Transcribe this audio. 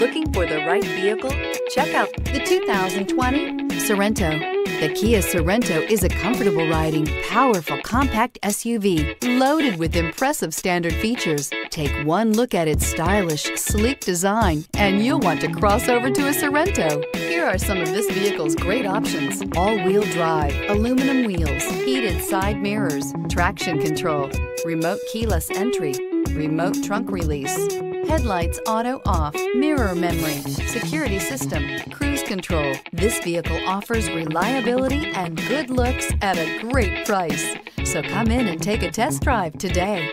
Looking for the right vehicle? Check out the 2020 Sorento. The Kia Sorento is a comfortable riding, powerful compact SUV loaded with impressive standard features. Take one look at its stylish, sleek design, and you'll want to cross over to a Sorento. Here are some of this vehicle's great options all wheel drive, aluminum wheels, heated side mirrors, traction control, remote keyless entry, remote trunk release headlights auto off, mirror memory, security system, cruise control. This vehicle offers reliability and good looks at a great price. So come in and take a test drive today.